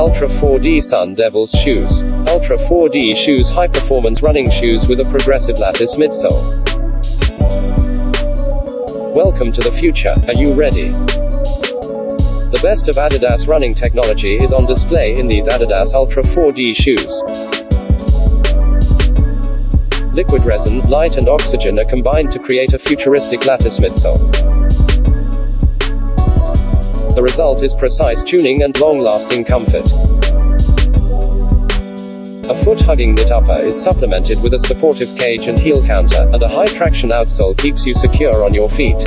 Ultra 4D Sun Devils shoes. Ultra 4D shoes high performance running shoes with a progressive lattice midsole. Welcome to the future. Are you ready? The best of Adidas running technology is on display in these Adidas Ultra 4D shoes. Liquid resin, light and oxygen are combined to create a futuristic lattice midsole. The result is precise tuning and long-lasting comfort. A foot-hugging knit upper is supplemented with a supportive cage and heel counter, and a high-traction outsole keeps you secure on your feet.